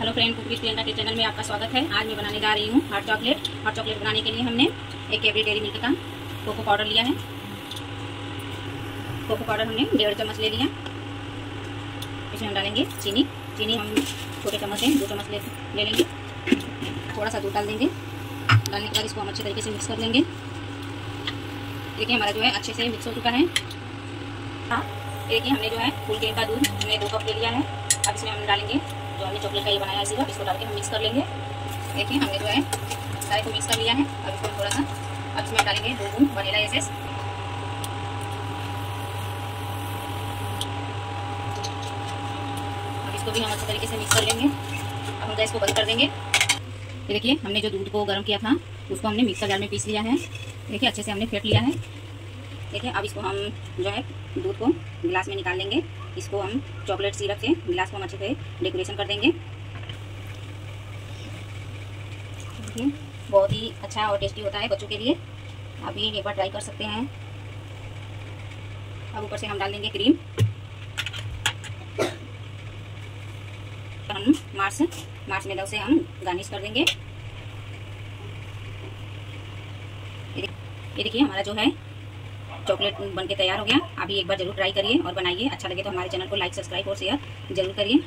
Hello friend cookies Priyanka के channel में आपका स्वागत है। आज मैं बनाने जा रही हूँ हॉट चॉकलेट हॉट चॉकलेट बनाने के लिए हमने एक एवरी डेरी मिल्क का कोको पाउडर लिया है। कोको पाउडर हमने डेढ़ चम्मच ले लिया। इसमें हम डालेंगे चीनी। चीनी हम छोटे चम्मच दो चम्मच ले, ले लेंगे। थोड़ा सा दूध डाल देंगे। डालने के बाद इसको हम अच्छे तरीके से मिक्स कर लेंगे। देखिए हमारा जो है अच्छे से मिक्स हो चुका है। हाँ देखिए हमने जो है फुल केक का दूध हमने दो कप ले लिया है। अब इसमें हम डालेंगे चॉकलेट का ये बनाया सिरप इसको डाल के हम मिक्स कर लेंगे। देखिए, हमने जो है सारे को मिक्स कर लिया है। अब इसको थोड़ा सा अब इसमें डालेंगे दो बूंद वनीला एसेस। अब इसको भी हम अच्छे तरीके से मिक्स कर लेंगे। अब हम गैस को बंद कर देंगे। देखिए, हमने जो दूध को गर्म किया था, उसको हमने मिक्सर जार में पीस लिया है। देखिए, अच्छे से हमने फेंट लिया है। देखिए अब इसको हम जो है, दूध को गिलास में निकाल लेंगे। इसको हम चॉकलेट सिरप से गिलास को हम अच्छे से डेकोरेशन कर देंगे। देखिए, बहुत ही अच्छा और टेस्टी होता है बच्चों के लिए। आप भी एक बार ट्राई कर सकते हैं। अब ऊपर से हम डाल देंगे क्रीम हम मार्स मार्स मेलों से हम गार्निश कर देंगे। ये देखिए हमारा जो है चॉकलेट बनके तैयार हो गया। अभी एक बार ज़रूर ट्राई करिए और बनाइए। अच्छा लगे तो हमारे चैनल को लाइक, सब्सक्राइब और शेयर ज़रूर करिए।